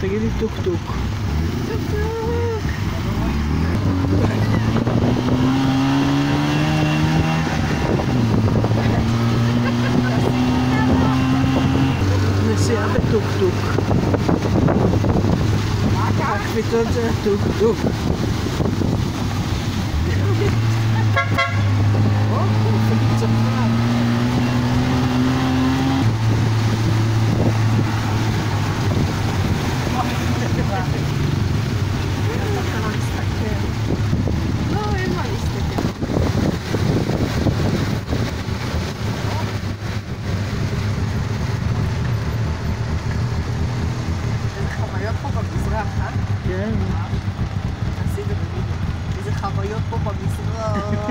תגידי טוק טוק. נסיעה בטוק טוק. הקפיצות זה הטוק טוק. כן. עשית בבידוד. איזה חוויות פה במשרד.